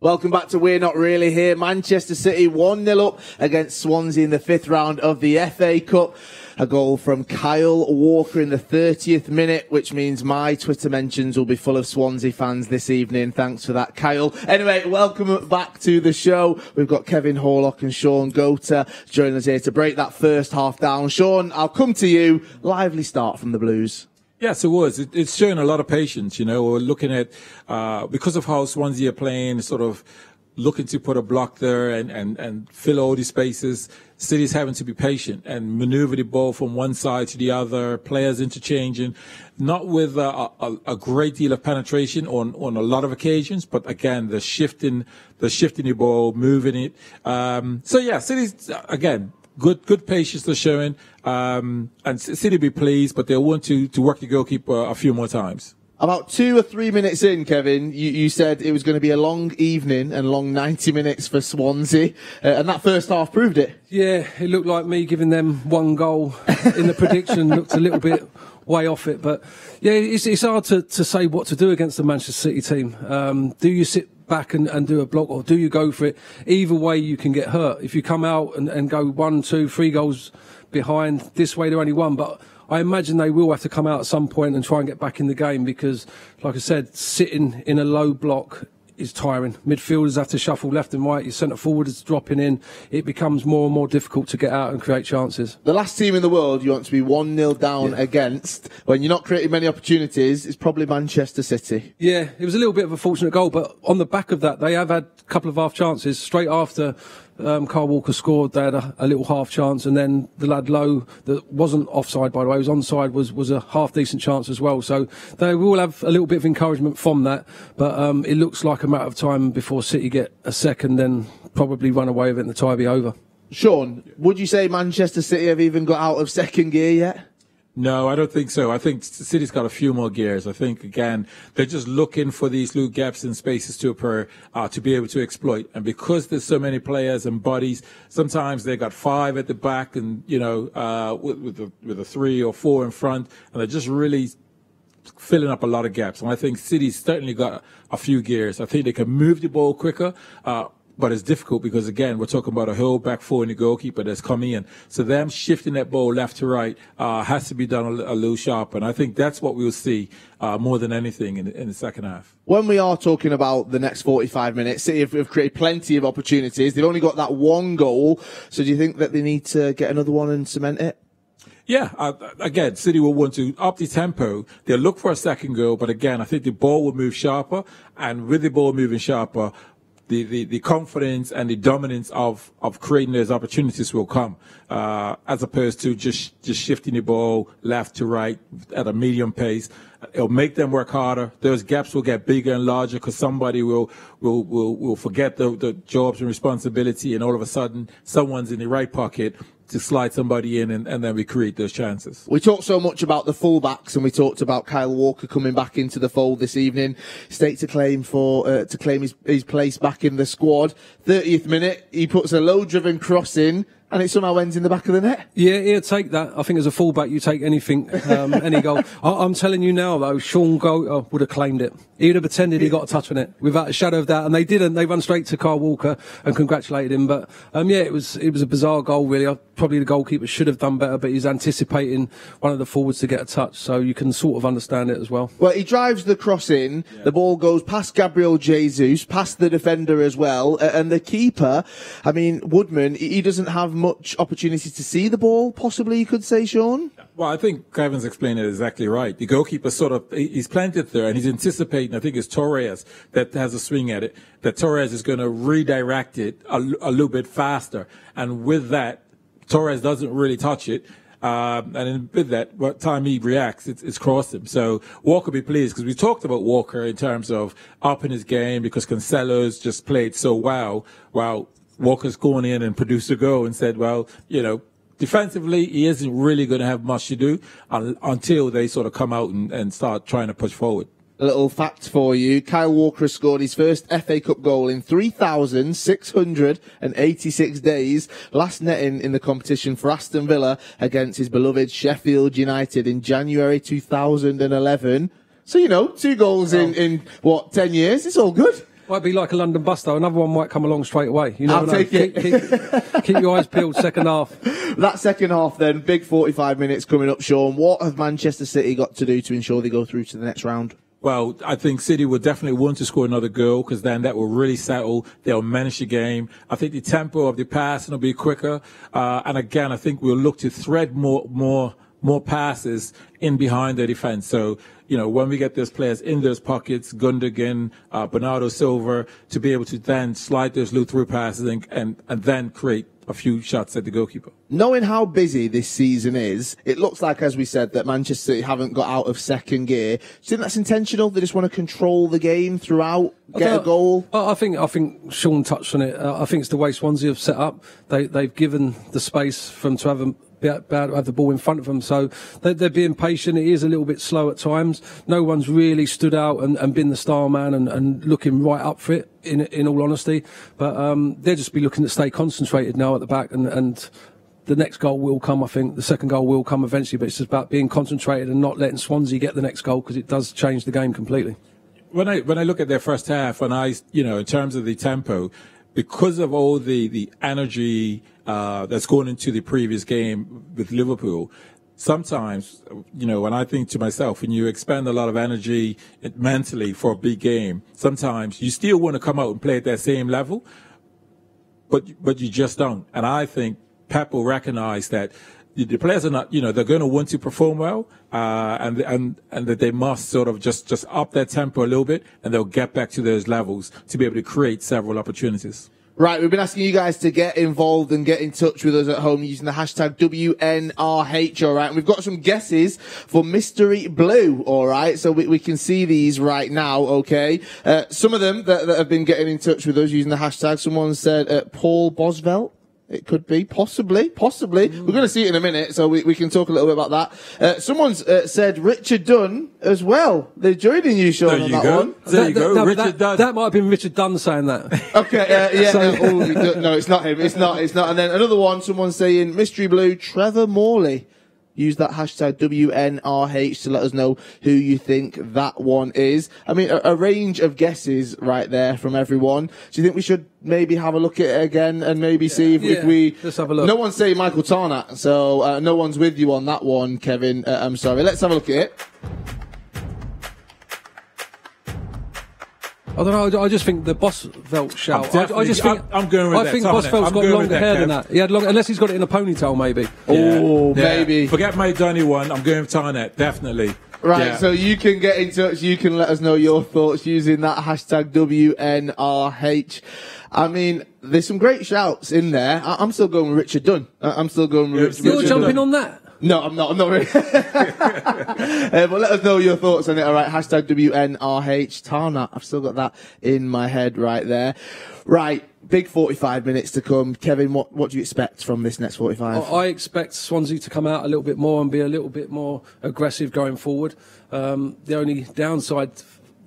Welcome back to We're Not Really Here. Manchester City 1 0 up against Swansea in the fifth round of the FA Cup. A goal from Kyle Walker in the 30th minute, which means my Twitter mentions will be full of Swansea fans this evening. Thanks for that, Kyle. Anyway, welcome back to the show. We've got Kevin Horlock and Shaun Goater joining us here to break that first half down. Shaun, I'll come to you. Lively start from the Blues. Yes, it was. It, it's showing a lot of patience. You know, we're looking at uh, because of how Swansea are playing, sort of looking to put a block there and, and, and fill all these spaces. City's having to be patient and maneuver the ball from one side to the other, players interchanging, not with a, a, a great deal of penetration on, on a lot of occasions, but again, the shifting, the shifting the ball, moving it. Um, so yeah, City's, again, good good patience they're showing. Um, and City be pleased, but they'll want to, to work the goalkeeper a few more times. About two or three minutes in, Kevin, you, you said it was going to be a long evening and long 90 minutes for Swansea, uh, and that first half proved it. Yeah, it looked like me giving them one goal in the prediction looked a little bit way off it, but yeah, it's, it's hard to, to say what to do against the Manchester City team. Um, do you sit back and, and do a block or do you go for it? Either way, you can get hurt. If you come out and, and go one, two, three goals behind, this way they're only one, but I imagine they will have to come out at some point and try and get back in the game because, like I said, sitting in a low block is tiring. Midfielders have to shuffle left and right. Your centre forward is dropping in. It becomes more and more difficult to get out and create chances. The last team in the world you want to be 1 0 down yeah. against when you're not creating many opportunities is probably Manchester City. Yeah, it was a little bit of a fortunate goal, but on the back of that, they have had a couple of half chances straight after um, Kyle Walker scored. They had a, a, little half chance, and then the lad Lowe, that wasn't offside by the way, was onside, was was a half decent chance as well. So they will have a little bit of encouragement from that. But um, it looks like a matter of time before City get a second, then probably run away with it and the tie be over. Shaun, would you say Manchester City have even got out of second gear yet? No, I don't think so. I think City's got a few more gears. I think again they're just looking for these little gaps and spaces to occur uh, to be able to exploit. And because there's so many players and bodies, sometimes they've got five at the back and you know uh, with with a, with a three or four in front, and they're just really filling up a lot of gaps. And I think City's certainly got a few gears. I think they can move the ball quicker. Uh, but it's difficult because again, we're talking about a whole back four and a goalkeeper that's coming in. So them shifting that ball left to right uh, has to be done a, a, little sharper, and I think that's what we'll see uh, more than anything in, in, the second half. When we are talking about the next 45 minutes, City have, have created plenty of opportunities. They've only got that one goal. So do you think that they need to get another one and cement it? Yeah, uh, again, City will want to up the tempo. They'll look for a second goal, but again, I think the ball will move sharper, and with the ball moving sharper, the, the, the confidence and the dominance of, of creating those opportunities will come, uh, as opposed to just, just shifting the ball left to right at a medium pace. It'll make them work harder. Those gaps will get bigger and larger because somebody will, will, will, will forget the, the jobs and responsibility and all of a sudden someone's in the right pocket to slide somebody in and, and then we create those chances. We talked so much about the fullbacks and we talked about Kyle Walker coming back into the fold this evening. State to claim for, uh, to claim his, his place back in the squad. 30th minute, he puts a low driven cross in and it somehow ends in the back of the net. Yeah, he'll take that. I think as a fullback, you take anything, um, any goal. I, am telling you now, though, Sean Go oh, would have claimed it. He would have pretended he got a touch on it without a shadow of doubt, and they didn't. They run straight to Kyle Walker and congratulated him. But um, yeah, it was it was a bizarre goal, really. I, probably the goalkeeper should have done better, but he's anticipating one of the forwards to get a touch, so you can sort of understand it as well. Well, he drives the cross in. Yeah. The ball goes past Gabriel Jesus, past the defender as well, and the keeper. I mean, Woodman. He doesn't have much opportunity to see the ball, possibly, you could say, Shaun? Well, I think Kevin's explained it exactly right. The goalkeeper sort of, he's planted there and he's anticipating, I think it's Torres that has a swing at it, that Torres is going to redirect it a, a, little bit faster. And with that, Torres doesn't really touch it. Um, and with that, what time he reacts, it's, it's crossed him. So Walker be pleased because we talked about Walker in terms of upping his game because Cancelo's just played so well. While Walker's gone in and produced a goal and said, well, you know, defensively, he isn't really going to have much to do until they sort of come out and, and start trying to push forward. A little fact for you. Kyle Walker has scored his first FA Cup goal in 3,686 days, last netting in the competition for Aston Villa against his beloved Sheffield United in January 2011. So, you know, two goals in, in what, 10 years? It's all good. Might be like a London bus though. Another one might come along straight away. You never I'll know. take it. Keep, keep, keep your eyes peeled. Second half. That second half, then, big 45 minutes coming up, Shaun. What have Manchester City got to do to ensure they go through to the next round? Well, I think City will definitely want to score another goal because then that will really settle. They'll manage the game. I think the tempo of the passing will be quicker. Uh, and again, I think we'll look to thread more, more, more passes in behind the defense. So, you know, when we get those players in those pockets, Gundogan, uh, Bernardo Silva, to be able to then slide those loop through passes and, and, and then create a few shots at the goalkeeper. Knowing how busy this season is, it looks like, as we said, that Manchester City haven't got out of second gear. Do you think that's intentional? They just want to control the game throughout, get a goal? I I think I think Sean touched on it. Uh, I think it's the way Swansea have set up. They they've given the space for them to have them. Able to have the ball in front of them, so they're, they're being patient. It is a little bit slow at times. No one's really stood out and, and been the star man and, and looking right up for it. In in all honesty, but um, they'll just be looking to stay concentrated now at the back, and, and the next goal will come. I think the second goal will come eventually, but it's about being concentrated and not letting Swansea get the next goal because it does change the game completely. when I when I look at their first half, and I you know in terms of the tempo, because of all the the energy uh, that's going into the previous game with Liverpool, sometimes you know when I think to myself, when you expend a lot of energy mentally for a big game, sometimes you still want to come out and play at that same level, but but you just don't. And I think Pep will recognize that the players are not, you know, they're going to want to perform well, uh, and and and that they must sort of just just up their tempo a little bit, and they'll get back to those levels to be able to create several opportunities. Right, we've been asking you guys to get involved and get in touch with us at home using the hashtag WNRH, alright? And we've got some guesses for Mystery Blue, alright? So we, we can see these right now, okay? Uh, some of them that, that have been getting in touch with us using the hashtag, someone said uh, Paul Bosvelt. It could be, possibly, possibly. We're going to see it in a minute, so we, we can talk a little bit about that. Uh, someone's uh, said Richard Dunne as well. They're joining you, Shaun, There on you that go. one. There you That- go, that- Richard that, Dunn. That might have been Richard Dunne saying that. Okay, uh, yeah, So- no, oh, no, no, it's not him. It's not. It's not. And then another one. Someone saying mystery blue. Trevor Morley. Use that hashtag WNRH to let us know who you think that one is. I mean, a, a range of guesses right there from everyone. Do you think we should maybe have a look at it again and maybe see if, if we? let's have a look. No one's saying Michael Tarnat, so uh, no one's with you on that one, Kevin. Uh, I'm sorry. Let's have a look at it. I don't know. I just think the Bosvelt shout. I, I just think I'm- I'm going with I that, think Tom, Bosvelt's I'm got longer that, hair than that. He had long, unless he's got it in a ponytail, maybe. Oh, Yeah. baby. Forget my Donny one. I'm going with Tarnat, definitely. Right, Yeah. so you can get in touch. You can let us know your thoughts using that hashtag WNRH. I mean, there's some great shouts in there. I- I'm still going with Richard Dunne. I- I'm still going with Yeah, Rich- You're You're jumping Dunn. on that. No, I'm not. I'm not really. uh, but let us know your thoughts on it. All right, hashtag WNRH Tarnat. I've still got that in my head right there. Right, big 45 minutes to come. Kevin, what, what do you expect from this next 45? I I expect Swansea to come out a little bit more and be a little bit more aggressive going forward. Um, the only downside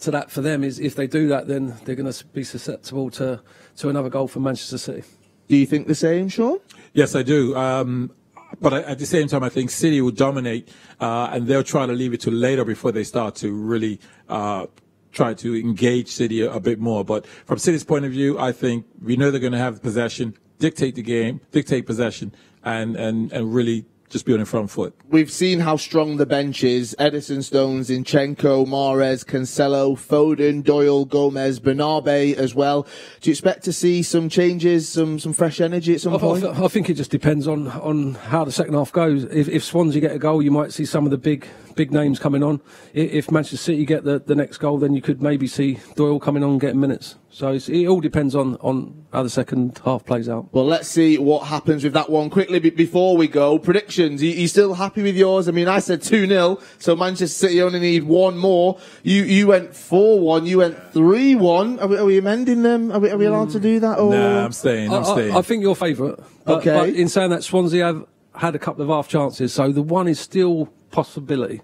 to that for them is if they do that, then they're going to be susceptible to, to another goal from Manchester City. do you think the same, Shaun? Yes, I do. Um, but at the same time, I think City will dominate, uh, and they'll try to leave it to later before they start to really uh, try to engage City a, a bit more. But from City's point of view, I think we know they're going to have possession, dictate the game, dictate possession, and, and, and really just be on the front foot. We've seen how strong the bench is. Ederson, Stones, Zinchenko, Mahrez, Cancelo, Foden, Doyle, Gomez, Bernabe as well. Do you expect to see some changes, some some fresh energy at some I, point? I, I think it just depends on, on how the second half goes. If, if Swansea get a goal, you might see some of the big big names coming on. If Manchester City get the, the next goal, then you could maybe see Doyle coming on and getting minutes. So it's, it all depends on, on how the second half plays out. Well, let's see what happens with that one quickly be- before we go. Predictions. You, you still happy with yours? I mean, I said 2 0, so Manchester City only need one more. You you went 4 1, you went 3 1. Are we, are we amending them? Are we, are we allowed to do that? Or? Nah, I'm staying. I, I'm staying. I, I think you're favourite. But, Okay. but in saying that, Swansea have had a couple of half chances, so the one is still possibility.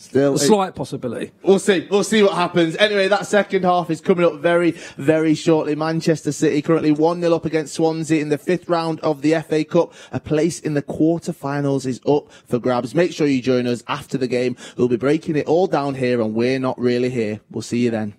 Still, A slight possibility. We'll see. We'll see what happens. Anyway, that second half is coming up very, very shortly. Manchester City currently 1-0 up against Swansea in the fifth round of the FA Cup. A place in the quarter-finals is up for grabs. Make sure you join us after the game. We'll be breaking it all down here and we're not really here. We'll see you then.